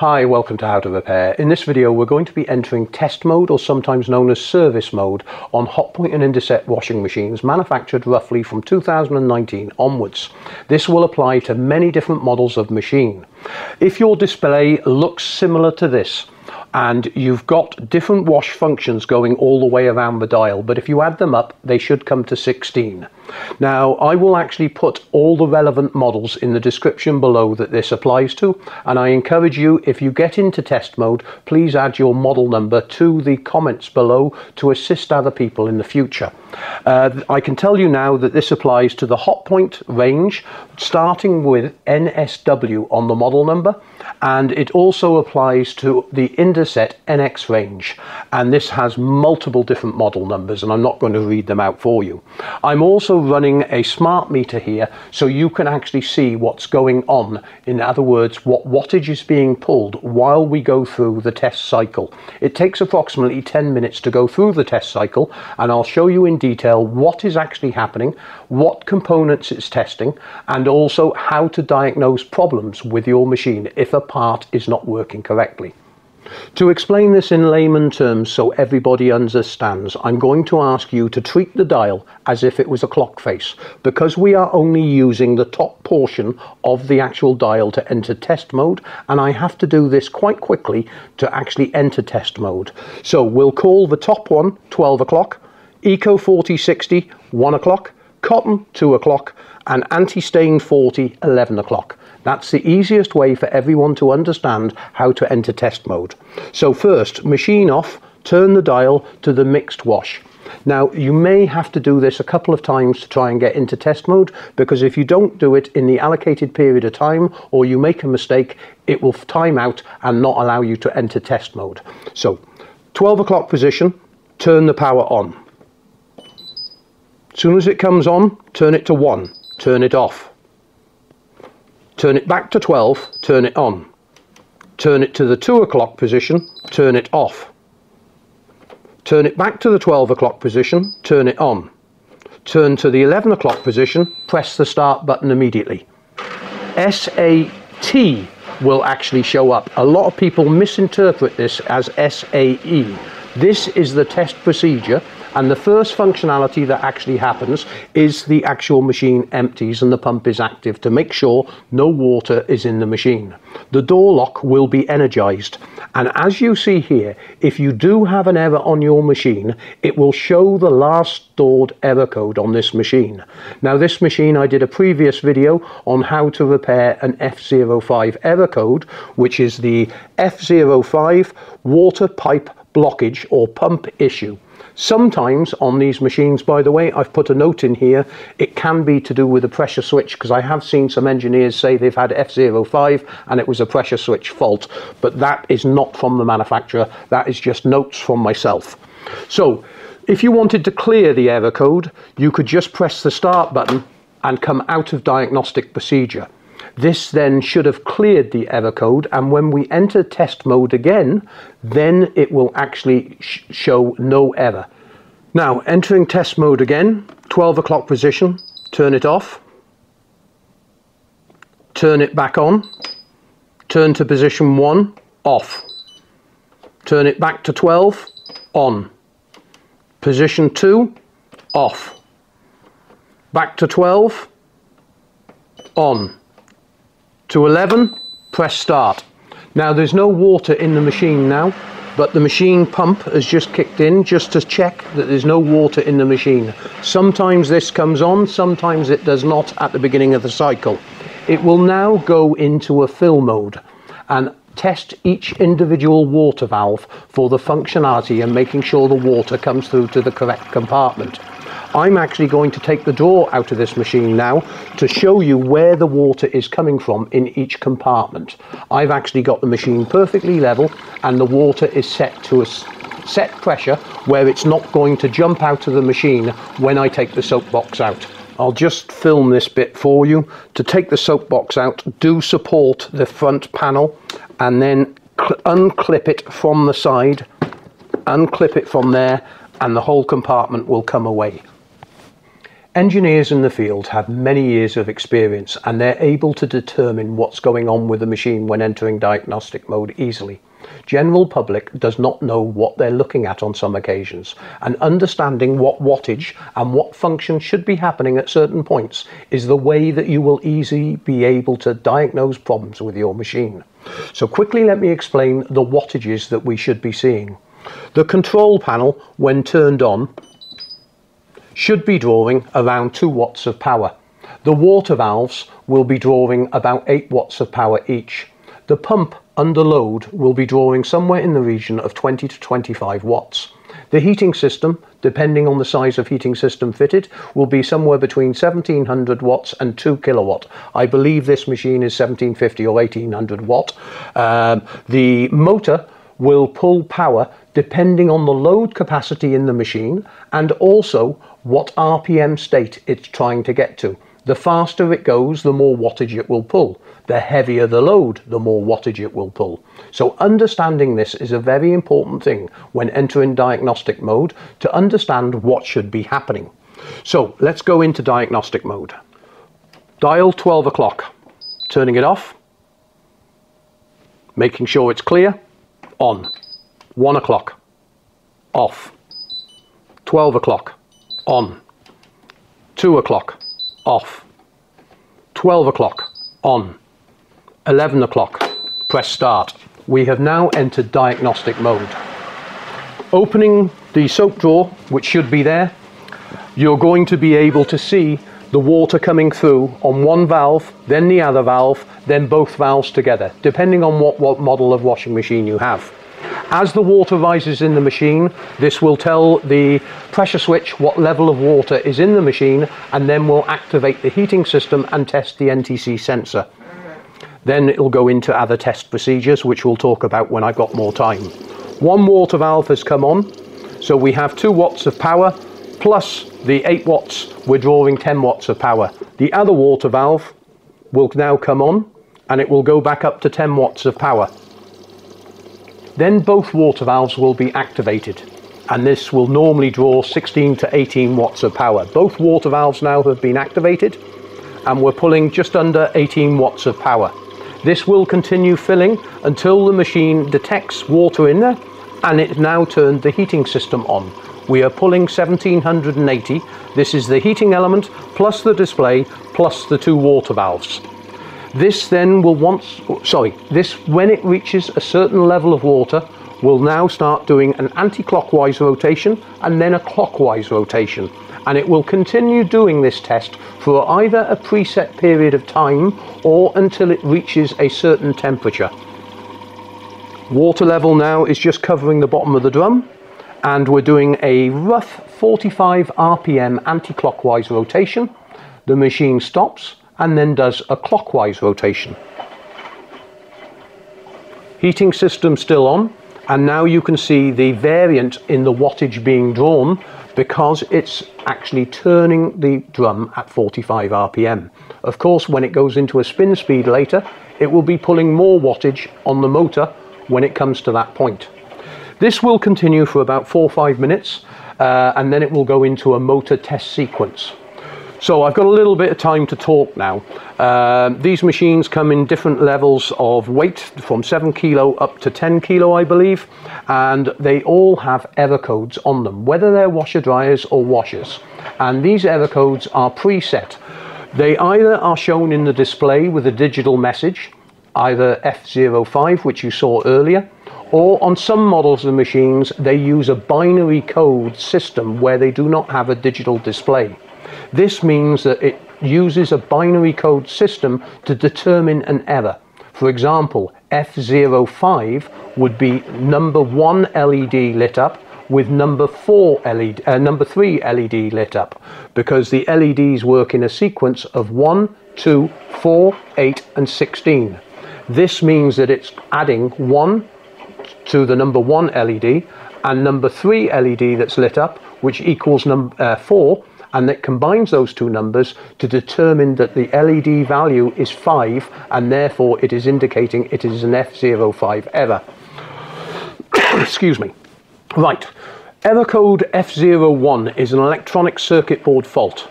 Hi, welcome to How to Repair. In this video we're going to be entering test mode or sometimes known as service mode on Hotpoint and Indesit washing machines manufactured roughly from 2019 onwards. This will apply to many different models of machine. If your display looks similar to this, and you've got different wash functions going all the way around the dial but if you add them up they should come to 16 now I will actually put all the relevant models in the description below that this applies to and I encourage you if you get into test mode please add your model number to the comments below to assist other people in the future. Uh, I can tell you now that this applies to the Hotpoint range starting with NSW on the model number and it also applies to the Indesit Innex range and this has multiple different model numbers and I'm not going to read them out for you. I'm also running a smart meter here so you can actually see what's going on in other words what wattage is being pulled while we go through the test cycle. It takes approximately 10 minutes to go through the test cycle and I'll show you in detail what is actually happening, what components it's testing and also how to diagnose problems with your machine if a part is not working correctly. To explain this in layman terms so everybody understands, I'm going to ask you to treat the dial as if it was a clock face because we are only using the top portion of the actual dial to enter test mode and I have to do this quite quickly to actually enter test mode. So we'll call the top one 12 o'clock, Eco 4060 1 o'clock, Cotton 2 o'clock and Anti-Stain 40 11 o'clock. That's the easiest way for everyone to understand how to enter test mode. So first, machine off, turn the dial to the mixed wash. Now, you may have to do this a couple of times to try and get into test mode because if you don't do it in the allocated period of time or you make a mistake, it will time out and not allow you to enter test mode. So, 12 o'clock position, turn the power on. As soon as it comes on, turn it to 1, turn it off turn it back to 12, turn it on. Turn it to the 2 o'clock position, turn it off. Turn it back to the 12 o'clock position, turn it on. Turn to the 11 o'clock position, press the start button immediately. SAT will actually show up. A lot of people misinterpret this as SAE. This is the test procedure and the first functionality that actually happens is the actual machine empties and the pump is active to make sure no water is in the machine. The door lock will be energized. And as you see here, if you do have an error on your machine, it will show the last stored error code on this machine. Now this machine, I did a previous video on how to repair an F05 error code, which is the F05 water pipe blockage or pump issue. Sometimes on these machines, by the way, I've put a note in here, it can be to do with a pressure switch because I have seen some engineers say they've had F05 and it was a pressure switch fault, but that is not from the manufacturer, that is just notes from myself. So if you wanted to clear the error code, you could just press the start button and come out of diagnostic procedure. This then should have cleared the error code and when we enter test mode again, then it will actually sh show no error. Now entering test mode again, 12 o'clock position, turn it off, turn it back on, turn to position 1, off, turn it back to 12, on, position 2, off, back to 12, on, to 11, press start. Now there's no water in the machine now, but the machine pump has just kicked in just to check that there's no water in the machine. Sometimes this comes on, sometimes it does not at the beginning of the cycle. It will now go into a fill mode and test each individual water valve for the functionality and making sure the water comes through to the correct compartment. I'm actually going to take the drawer out of this machine now to show you where the water is coming from in each compartment. I've actually got the machine perfectly level and the water is set to a set pressure where it's not going to jump out of the machine when I take the soap box out. I'll just film this bit for you. To take the soap box out, do support the front panel and then unclip it from the side, unclip it from there and the whole compartment will come away. Engineers in the field have many years of experience and they're able to determine what's going on with the machine when entering diagnostic mode easily. General public does not know what they're looking at on some occasions and understanding what wattage and what function should be happening at certain points is the way that you will easily be able to diagnose problems with your machine. So quickly let me explain the wattages that we should be seeing. The control panel when turned on should be drawing around 2 watts of power. The water valves will be drawing about 8 watts of power each. The pump under load will be drawing somewhere in the region of 20 to 25 watts. The heating system, depending on the size of heating system fitted, will be somewhere between 1700 watts and 2 kilowatt. I believe this machine is 1750 or 1800 watt. Um, the motor will pull power depending on the load capacity in the machine and also what RPM state it's trying to get to. The faster it goes, the more wattage it will pull. The heavier the load, the more wattage it will pull. So understanding this is a very important thing when entering diagnostic mode to understand what should be happening. So let's go into diagnostic mode. Dial 12 o'clock, turning it off, making sure it's clear, on. 1 o'clock, off. 12 o'clock, on. 2 o'clock, off. 12 o'clock, on. 11 o'clock, press start. We have now entered diagnostic mode. Opening the soap drawer, which should be there, you're going to be able to see the water coming through on one valve, then the other valve, then both valves together, depending on what, what model of washing machine you have. As the water rises in the machine, this will tell the pressure switch what level of water is in the machine and then will activate the heating system and test the NTC sensor. Then it'll go into other test procedures, which we'll talk about when I've got more time. One water valve has come on, so we have 2 watts of power, plus the 8 watts, we're drawing 10 watts of power. The other water valve will now come on, and it will go back up to 10 watts of power. Then both water valves will be activated and this will normally draw 16 to 18 watts of power. Both water valves now have been activated and we're pulling just under 18 watts of power. This will continue filling until the machine detects water in there and it now turned the heating system on. We are pulling 1780. This is the heating element plus the display plus the two water valves. This then will once, sorry, this when it reaches a certain level of water will now start doing an anti-clockwise rotation and then a clockwise rotation and it will continue doing this test for either a preset period of time or until it reaches a certain temperature. Water level now is just covering the bottom of the drum and we're doing a rough 45 RPM anti-clockwise rotation. The machine stops and then does a clockwise rotation. Heating system still on and now you can see the variant in the wattage being drawn because it's actually turning the drum at 45 RPM. Of course when it goes into a spin speed later it will be pulling more wattage on the motor when it comes to that point. This will continue for about 4 or 5 minutes uh, and then it will go into a motor test sequence. So I've got a little bit of time to talk now. Uh, these machines come in different levels of weight from 7 kilo up to 10 kilo I believe and they all have error codes on them whether they're washer dryers or washers and these error codes are preset. They either are shown in the display with a digital message either F05 which you saw earlier or on some models of machines they use a binary code system where they do not have a digital display. This means that it uses a binary code system to determine an error. For example, F05 would be number 1 LED lit up with number 4 LED, uh, number 3 LED lit up because the LEDs work in a sequence of 1, 2, 4, 8 and 16. This means that it's adding 1 to the number 1 LED and number 3 LED that's lit up which equals number uh, 4 and it combines those two numbers to determine that the LED value is 5 and therefore it is indicating it is an F05 error. Excuse me. Right, error code F01 is an electronic circuit board fault.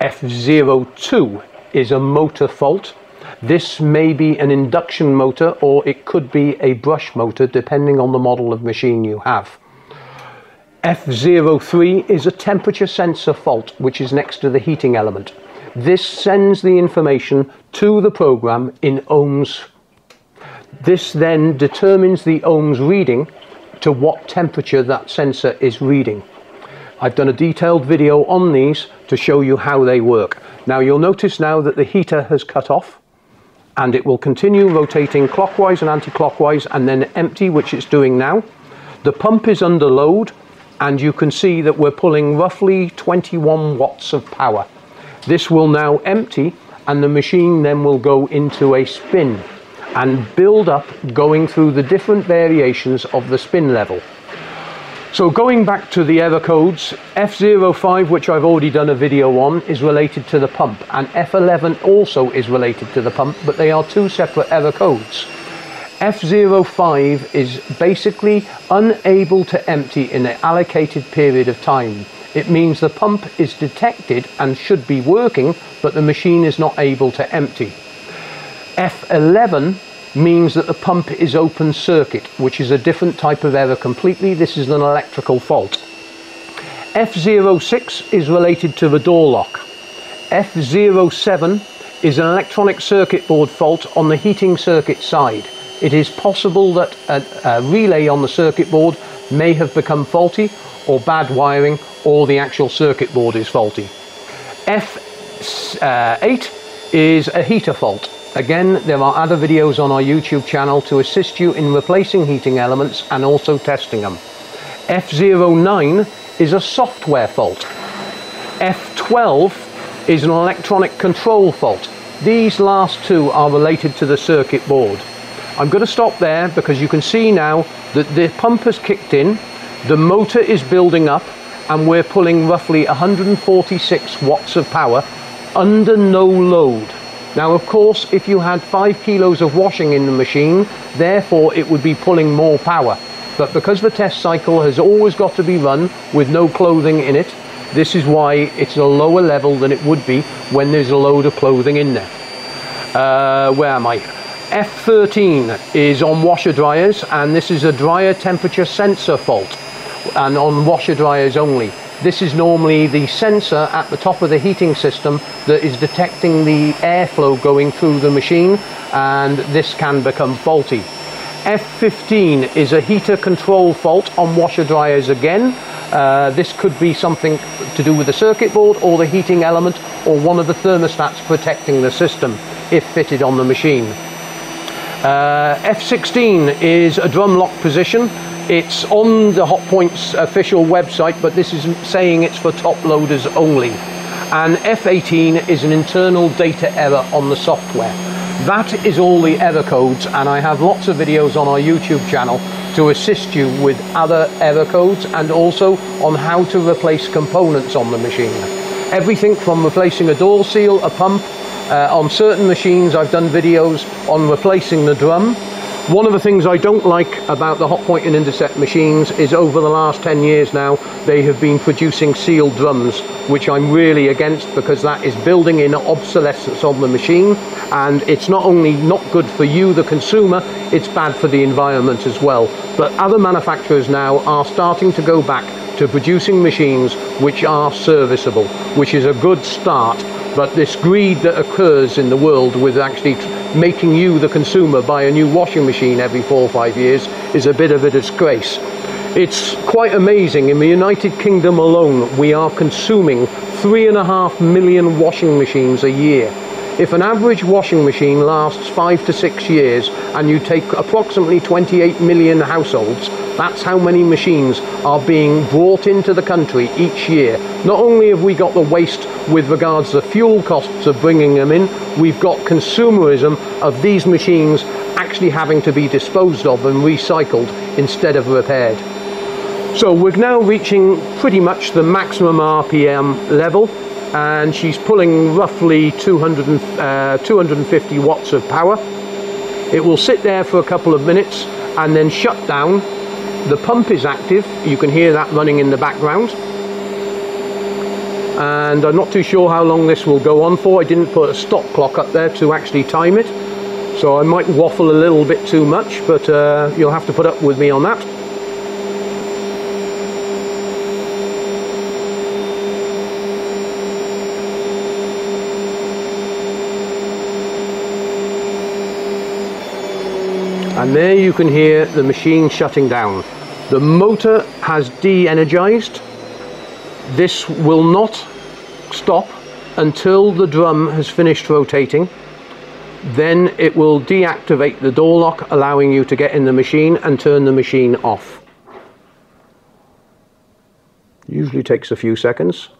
F02 is a motor fault. This may be an induction motor or it could be a brush motor depending on the model of machine you have. F03 is a temperature sensor fault which is next to the heating element. This sends the information to the program in ohms. This then determines the ohms reading to what temperature that sensor is reading. I've done a detailed video on these to show you how they work. Now you'll notice now that the heater has cut off and it will continue rotating clockwise and anti-clockwise and then empty which it's doing now. The pump is under load and you can see that we're pulling roughly 21 watts of power. This will now empty and the machine then will go into a spin and build up going through the different variations of the spin level. So going back to the error codes, F05, which I've already done a video on, is related to the pump, and F11 also is related to the pump, but they are two separate error codes. F05 is basically unable to empty in an allocated period of time. It means the pump is detected and should be working, but the machine is not able to empty. F11 means that the pump is open circuit, which is a different type of error completely. This is an electrical fault. F06 is related to the door lock. F07 is an electronic circuit board fault on the heating circuit side. It is possible that a, a relay on the circuit board may have become faulty or bad wiring or the actual circuit board is faulty. F8 uh, is a heater fault. Again, there are other videos on our YouTube channel to assist you in replacing heating elements and also testing them. F09 is a software fault. F12 is an electronic control fault. These last two are related to the circuit board. I'm going to stop there because you can see now that the pump has kicked in, the motor is building up and we're pulling roughly 146 watts of power under no load. Now, of course, if you had five kilos of washing in the machine, therefore it would be pulling more power. But because the test cycle has always got to be run with no clothing in it, this is why it's a lower level than it would be when there's a load of clothing in there. Uh, where am I? F13 is on washer dryers and this is a dryer temperature sensor fault and on washer dryers only. This is normally the sensor at the top of the heating system that is detecting the airflow going through the machine and this can become faulty. F15 is a heater control fault on washer dryers again. Uh, this could be something to do with the circuit board or the heating element or one of the thermostats protecting the system if fitted on the machine. Uh, F16 is a drum lock position it's on the Hotpoint's official website, but this is saying it's for top loaders only. And F18 is an internal data error on the software. That is all the error codes, and I have lots of videos on our YouTube channel to assist you with other error codes and also on how to replace components on the machine. Everything from replacing a door seal, a pump, uh, on certain machines I've done videos on replacing the drum, one of the things I don't like about the Hotpoint and Indesit machines is over the last 10 years now they have been producing sealed drums which I'm really against because that is building in obsolescence on the machine. And it's not only not good for you the consumer it's bad for the environment as well. But other manufacturers now are starting to go back to producing machines which are serviceable which is a good start but this greed that occurs in the world with actually making you, the consumer, buy a new washing machine every four or five years is a bit of a disgrace. It's quite amazing. In the United Kingdom alone, we are consuming three and a half million washing machines a year. If an average washing machine lasts five to six years and you take approximately 28 million households, that's how many machines are being brought into the country each year. Not only have we got the waste with regards to the fuel costs of bringing them in, we've got consumerism of these machines actually having to be disposed of and recycled instead of repaired. So we're now reaching pretty much the maximum RPM level and she's pulling roughly 200 uh, 250 watts of power. It will sit there for a couple of minutes and then shut down. The pump is active, you can hear that running in the background. And I'm not too sure how long this will go on for. I didn't put a stop clock up there to actually time it, so I might waffle a little bit too much, but uh, you'll have to put up with me on that. and there you can hear the machine shutting down. The motor has de-energized. This will not stop until the drum has finished rotating. Then it will deactivate the door lock, allowing you to get in the machine and turn the machine off. Usually takes a few seconds.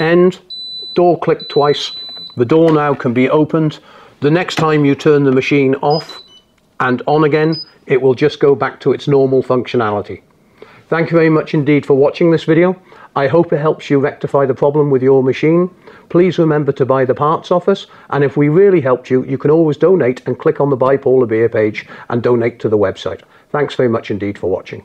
End door click twice. The door now can be opened. The next time you turn the machine off and on again, it will just go back to its normal functionality. Thank you very much indeed for watching this video. I hope it helps you rectify the problem with your machine. Please remember to buy the parts off us, and if we really helped you, you can always donate and click on the Buy Paula Beer page and donate to the website. Thanks very much indeed for watching.